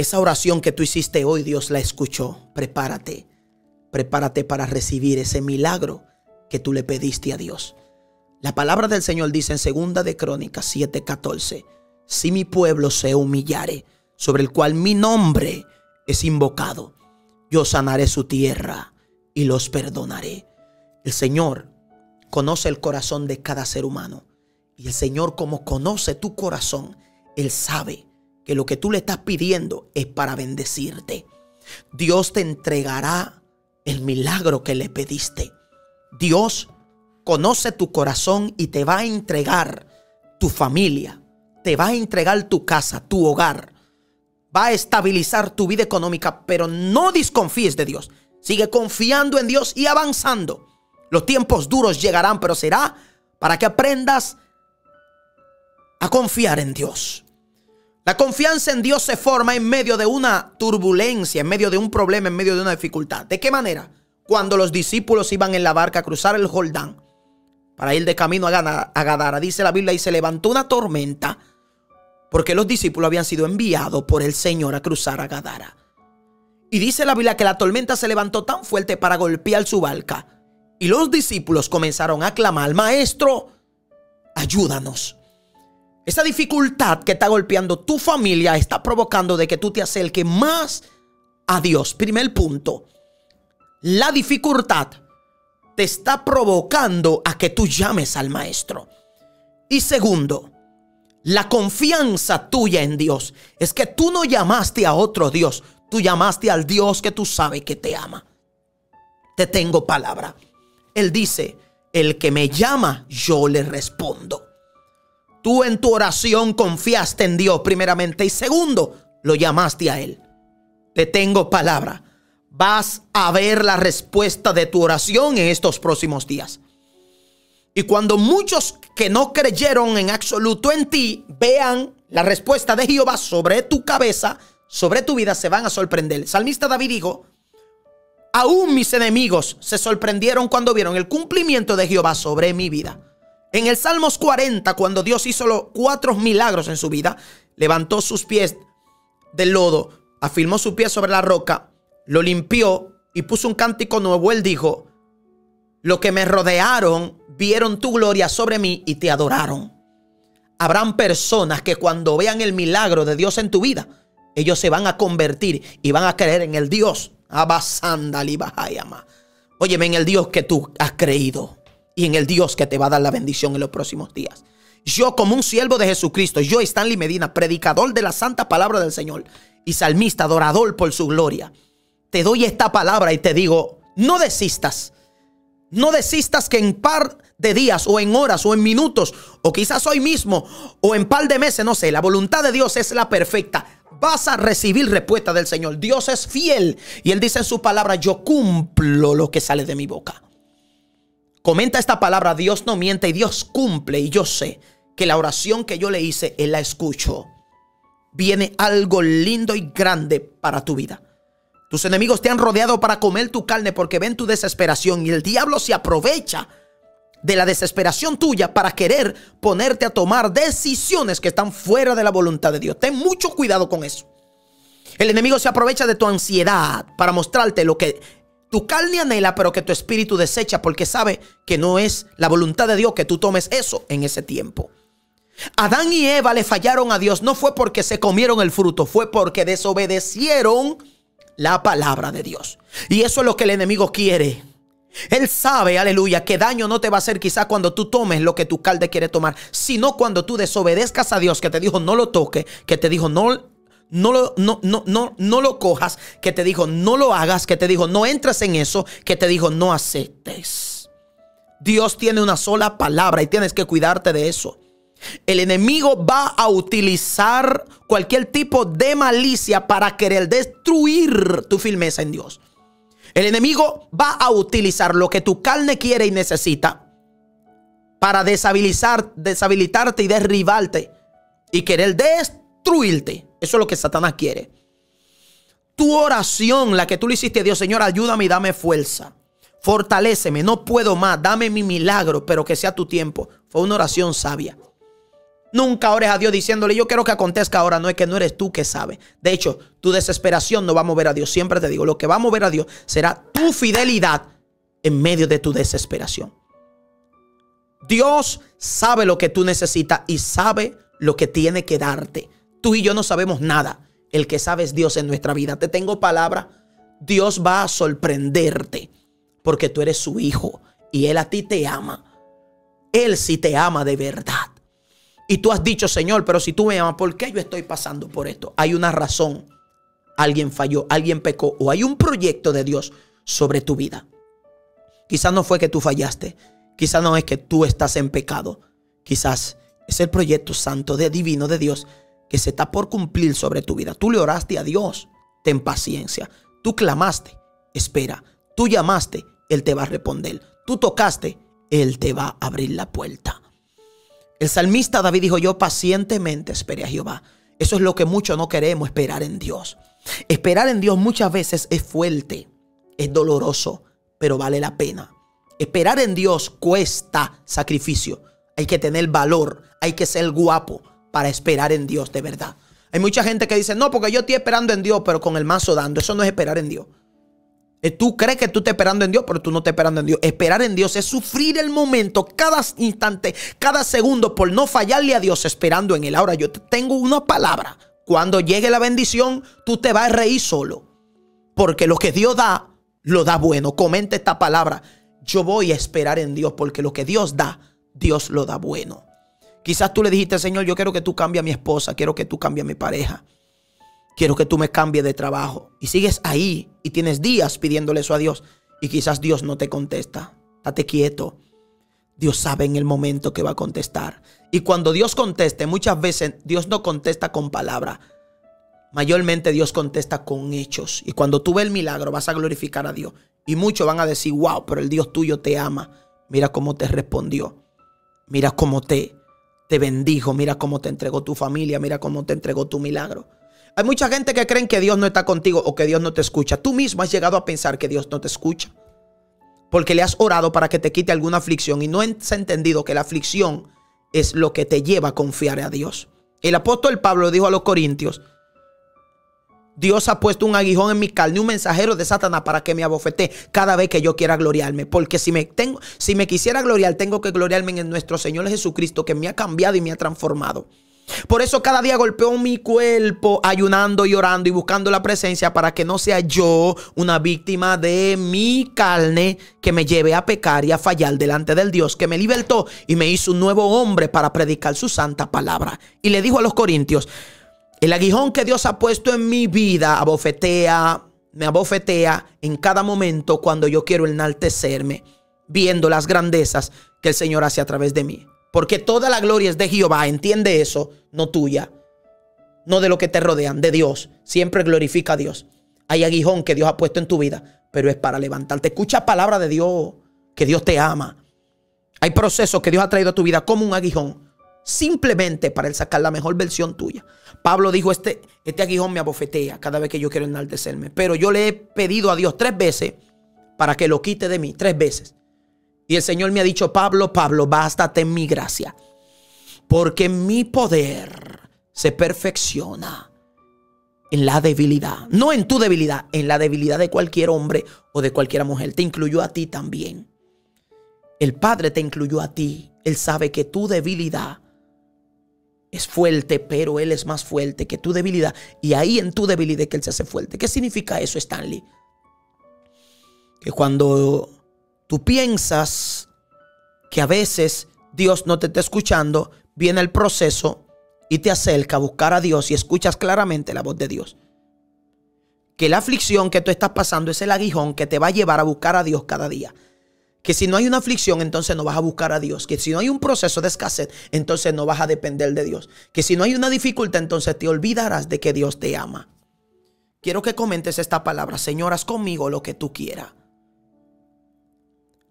esa oración que tú hiciste hoy, Dios la escuchó. Prepárate. Prepárate para recibir ese milagro que tú le pediste a Dios. La palabra del Señor dice en segunda de Crónicas 7:14, si mi pueblo se humillare, sobre el cual mi nombre es invocado, yo sanaré su tierra y los perdonaré. El Señor conoce el corazón de cada ser humano. Y el Señor como conoce tu corazón, Él sabe que lo que tú le estás pidiendo es para bendecirte. Dios te entregará el milagro que le pediste. Dios conoce tu corazón y te va a entregar tu familia, te va a entregar tu casa, tu hogar, va a estabilizar tu vida económica, pero no desconfíes de Dios. Sigue confiando en Dios y avanzando. Los tiempos duros llegarán, pero será para que aprendas a confiar en Dios. La confianza en Dios se forma en medio de una turbulencia, en medio de un problema, en medio de una dificultad. ¿De qué manera? Cuando los discípulos iban en la barca a cruzar el Jordán para ir de camino a Gadara, dice la Biblia, y se levantó una tormenta porque los discípulos habían sido enviados por el Señor a cruzar a Gadara. Y dice la Biblia que la tormenta se levantó tan fuerte para golpear su barca. Y los discípulos comenzaron a clamar, Maestro, ayúdanos. Esa dificultad que está golpeando tu familia está provocando de que tú te acerques más a Dios. Primer punto, la dificultad te está provocando a que tú llames al maestro. Y segundo, la confianza tuya en Dios es que tú no llamaste a otro Dios, tú llamaste al Dios que tú sabes que te ama. Te tengo palabra. Él dice, el que me llama, yo le respondo. Tú en tu oración confiaste en Dios primeramente y segundo, lo llamaste a Él. Te tengo palabra. Vas a ver la respuesta de tu oración en estos próximos días. Y cuando muchos que no creyeron en absoluto en ti vean la respuesta de Jehová sobre tu cabeza, sobre tu vida, se van a sorprender. El salmista David dijo, aún mis enemigos se sorprendieron cuando vieron el cumplimiento de Jehová sobre mi vida. En el Salmos 40, cuando Dios hizo los cuatro milagros en su vida, levantó sus pies del lodo, afirmó su pie sobre la roca, lo limpió y puso un cántico nuevo. Él dijo, lo que me rodearon vieron tu gloria sobre mí y te adoraron. Habrán personas que cuando vean el milagro de Dios en tu vida, ellos se van a convertir y van a creer en el Dios. Óyeme, en el Dios que tú has creído y en el Dios que te va a dar la bendición en los próximos días. Yo como un siervo de Jesucristo, yo Stanley Medina, predicador de la santa palabra del Señor y salmista, adorador por su gloria, te doy esta palabra y te digo, no desistas. No desistas que en par de días o en horas o en minutos o quizás hoy mismo o en par de meses, no sé, la voluntad de Dios es la perfecta. Vas a recibir respuesta del Señor. Dios es fiel y Él dice en su palabra, yo cumplo lo que sale de mi boca. Comenta esta palabra, Dios no miente y Dios cumple y yo sé que la oración que yo le hice, Él la escuchó. Viene algo lindo y grande para tu vida. Tus enemigos te han rodeado para comer tu carne porque ven tu desesperación y el diablo se aprovecha de la desesperación tuya para querer ponerte a tomar decisiones que están fuera de la voluntad de Dios. Ten mucho cuidado con eso. El enemigo se aprovecha de tu ansiedad para mostrarte lo que tu carne anhela, pero que tu espíritu desecha porque sabe que no es la voluntad de Dios que tú tomes eso en ese tiempo. Adán y Eva le fallaron a Dios, no fue porque se comieron el fruto, fue porque desobedecieron la palabra de Dios. Y eso es lo que el enemigo quiere. Él sabe, aleluya, que daño no te va a hacer quizá cuando tú tomes lo que tu calde quiere tomar, sino cuando tú desobedezcas a Dios que te dijo no lo toque, que te dijo no no lo, no, no, no, no lo cojas, que te dijo no lo hagas, que te dijo no entres en eso, que te dijo no aceptes. Dios tiene una sola palabra y tienes que cuidarte de eso. El enemigo va a utilizar cualquier tipo de malicia para querer destruir tu firmeza en Dios. El enemigo va a utilizar lo que tu carne quiere y necesita para deshabilitar, deshabilitarte y derribarte y querer destruirte. Eso es lo que Satanás quiere. Tu oración, la que tú le hiciste a Dios, Señor, ayúdame y dame fuerza. Fortaléceme, no puedo más, dame mi milagro, pero que sea tu tiempo. Fue una oración sabia. Nunca ores a Dios diciéndole, yo quiero que acontezca ahora. No es que no eres tú que sabe. De hecho, tu desesperación no va a mover a Dios. Siempre te digo, lo que va a mover a Dios será tu fidelidad en medio de tu desesperación. Dios sabe lo que tú necesitas y sabe lo que tiene que darte. Tú y yo no sabemos nada. El que sabe es Dios en nuestra vida. Te tengo palabra. Dios va a sorprenderte porque tú eres su hijo y Él a ti te ama. Él sí te ama de verdad. Y tú has dicho, Señor, pero si tú me amas, ¿por qué yo estoy pasando por esto? Hay una razón. Alguien falló, alguien pecó o hay un proyecto de Dios sobre tu vida. Quizás no fue que tú fallaste. Quizás no es que tú estás en pecado. Quizás es el proyecto santo de divino de Dios que se está por cumplir sobre tu vida. Tú le oraste a Dios. Ten paciencia. Tú clamaste. Espera. Tú llamaste. Él te va a responder. Tú tocaste. Él te va a abrir la puerta. El salmista David dijo, yo pacientemente esperé a Jehová. Eso es lo que muchos no queremos, esperar en Dios. Esperar en Dios muchas veces es fuerte, es doloroso, pero vale la pena. Esperar en Dios cuesta sacrificio. Hay que tener valor, hay que ser guapo para esperar en Dios de verdad. Hay mucha gente que dice, no, porque yo estoy esperando en Dios, pero con el mazo dando. Eso no es esperar en Dios. Eh, tú crees que tú estás esperando en Dios, pero tú no estás esperando en Dios. Esperar en Dios es sufrir el momento, cada instante, cada segundo, por no fallarle a Dios esperando en Él. Ahora yo tengo una palabra. Cuando llegue la bendición, tú te vas a reír solo. Porque lo que Dios da, lo da bueno. Comenta esta palabra. Yo voy a esperar en Dios porque lo que Dios da, Dios lo da bueno. Quizás tú le dijiste, Señor, yo quiero que tú cambies a mi esposa, quiero que tú cambies a mi pareja. Quiero que tú me cambies de trabajo. Y sigues ahí y tienes días pidiéndole eso a Dios. Y quizás Dios no te contesta. Date quieto. Dios sabe en el momento que va a contestar. Y cuando Dios conteste, muchas veces Dios no contesta con palabras. Mayormente Dios contesta con hechos. Y cuando tú ves el milagro, vas a glorificar a Dios. Y muchos van a decir, wow, pero el Dios tuyo te ama. Mira cómo te respondió. Mira cómo te, te bendijo. Mira cómo te entregó tu familia. Mira cómo te entregó tu milagro. Hay mucha gente que creen que Dios no está contigo o que Dios no te escucha. Tú mismo has llegado a pensar que Dios no te escucha. Porque le has orado para que te quite alguna aflicción y no has entendido que la aflicción es lo que te lleva a confiar a Dios. El apóstol Pablo dijo a los corintios, Dios ha puesto un aguijón en mi carne, un mensajero de Satanás para que me abofete cada vez que yo quiera gloriarme. Porque si me, tengo, si me quisiera gloriar, tengo que gloriarme en nuestro Señor Jesucristo que me ha cambiado y me ha transformado. Por eso cada día golpeo mi cuerpo ayunando y orando y buscando la presencia para que no sea yo una víctima de mi carne que me lleve a pecar y a fallar delante del Dios que me libertó y me hizo un nuevo hombre para predicar su santa palabra. Y le dijo a los corintios, el aguijón que Dios ha puesto en mi vida abofetea, me abofetea en cada momento cuando yo quiero enaltecerme, viendo las grandezas que el Señor hace a través de mí. Porque toda la gloria es de Jehová, entiende eso, no tuya, no de lo que te rodean, de Dios. Siempre glorifica a Dios. Hay aguijón que Dios ha puesto en tu vida, pero es para levantarte. Escucha palabra de Dios, que Dios te ama. Hay procesos que Dios ha traído a tu vida como un aguijón, simplemente para él sacar la mejor versión tuya. Pablo dijo, este, este aguijón me abofetea cada vez que yo quiero enaltecerme, pero yo le he pedido a Dios tres veces para que lo quite de mí, tres veces. Y el Señor me ha dicho, Pablo, Pablo, bástate en mi gracia. Porque mi poder se perfecciona en la debilidad. No en tu debilidad, en la debilidad de cualquier hombre o de cualquier mujer. Te incluyó a ti también. El Padre te incluyó a ti. Él sabe que tu debilidad es fuerte, pero Él es más fuerte que tu debilidad. Y ahí en tu debilidad que Él se hace fuerte. ¿Qué significa eso, Stanley? Que cuando tú piensas que a veces Dios no te está escuchando, viene el proceso y te acerca a buscar a Dios y escuchas claramente la voz de Dios. Que la aflicción que tú estás pasando es el aguijón que te va a llevar a buscar a Dios cada día. Que si no hay una aflicción, entonces no vas a buscar a Dios. Que si no hay un proceso de escasez, entonces no vas a depender de Dios. Que si no hay una dificultad, entonces te olvidarás de que Dios te ama. Quiero que comentes esta palabra. Señoras, conmigo lo que tú quieras.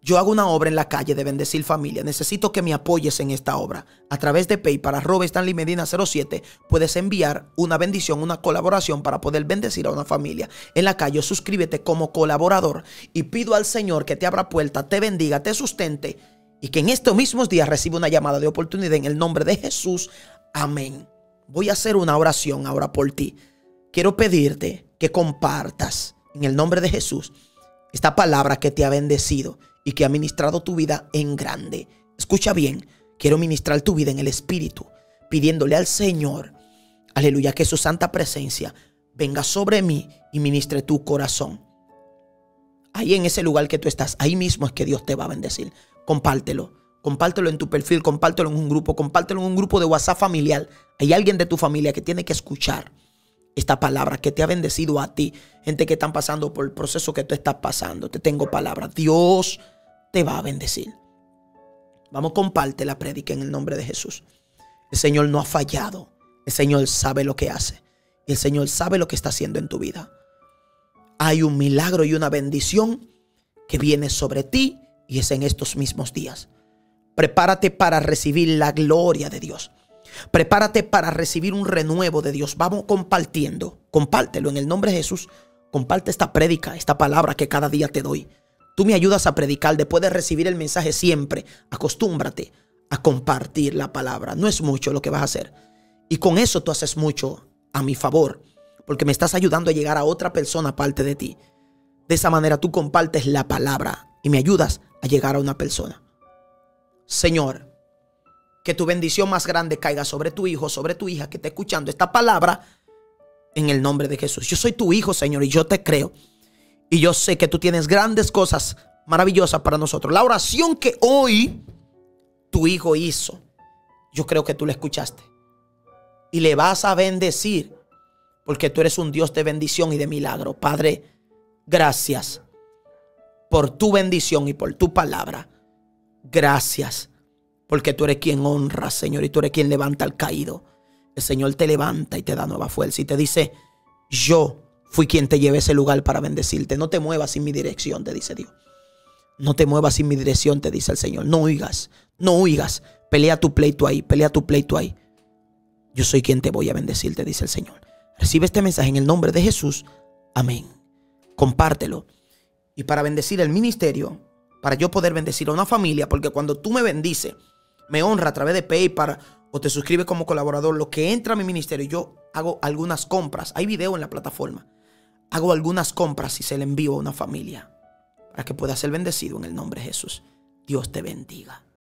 Yo hago una obra en la calle de bendecir familia. Necesito que me apoyes en esta obra. A través de PayPal, arroba Stanley Medina 07, puedes enviar una bendición, una colaboración para poder bendecir a una familia. En la calle, suscríbete como colaborador y pido al Señor que te abra puerta, te bendiga, te sustente y que en estos mismos días reciba una llamada de oportunidad en el nombre de Jesús. Amén. Voy a hacer una oración ahora por ti. Quiero pedirte que compartas en el nombre de Jesús esta palabra que te ha bendecido y que ha ministrado tu vida en grande. Escucha bien, quiero ministrar tu vida en el Espíritu, pidiéndole al Señor, aleluya, que su santa presencia venga sobre mí y ministre tu corazón. Ahí en ese lugar que tú estás, ahí mismo es que Dios te va a bendecir. Compártelo. Compártelo en tu perfil, compártelo en un grupo, compártelo en un grupo de WhatsApp familiar. Hay alguien de tu familia que tiene que escuchar esta palabra que te ha bendecido a ti. Gente que están pasando por el proceso que tú estás pasando. Te tengo palabra. Dios te va a bendecir. Vamos, comparte la prédica en el nombre de Jesús. El Señor no ha fallado. El Señor sabe lo que hace. El Señor sabe lo que está haciendo en tu vida. Hay un milagro y una bendición que viene sobre ti y es en estos mismos días. Prepárate para recibir la gloria de Dios. Prepárate para recibir un renuevo de Dios. Vamos compartiendo. Compártelo en el nombre de Jesús. Comparte esta prédica, esta palabra que cada día te doy. Tú me ayudas a predicar. Después de recibir el mensaje siempre, acostúmbrate a compartir la palabra. No es mucho lo que vas a hacer. Y con eso tú haces mucho a mi favor. Porque me estás ayudando a llegar a otra persona aparte de ti. De esa manera tú compartes la palabra y me ayudas a llegar a una persona. Señor, que tu bendición más grande caiga sobre tu hijo, sobre tu hija que está escuchando esta palabra en el nombre de Jesús. Yo soy tu hijo, Señor, y yo te creo. Y yo sé que tú tienes grandes cosas maravillosas para nosotros. La oración que hoy tu hijo hizo, yo creo que tú la escuchaste. Y le vas a bendecir, porque tú eres un Dios de bendición y de milagro. Padre, gracias por tu bendición y por tu palabra. Gracias porque tú eres quien honra, Señor, y tú eres quien levanta al caído. El Señor te levanta y te da nueva fuerza y te dice, yo fui quien te llevé ese lugar para bendecirte. No te muevas sin mi dirección, te dice Dios. No te muevas sin mi dirección, te dice el Señor. No oigas, no oigas. Pelea tu pleito ahí, pelea tu pleito ahí. Yo soy quien te voy a bendecir, te dice el Señor. Recibe este mensaje en el nombre de Jesús. Amén. Compártelo. Y para bendecir el ministerio, para yo poder bendecir a una familia, porque cuando tú me bendices, me honra a través de PayPal o te suscribes como colaborador, lo que entra a mi ministerio, yo hago algunas compras. Hay video en la plataforma. Hago algunas compras y se le envío a una familia para que pueda ser bendecido en el nombre de Jesús. Dios te bendiga.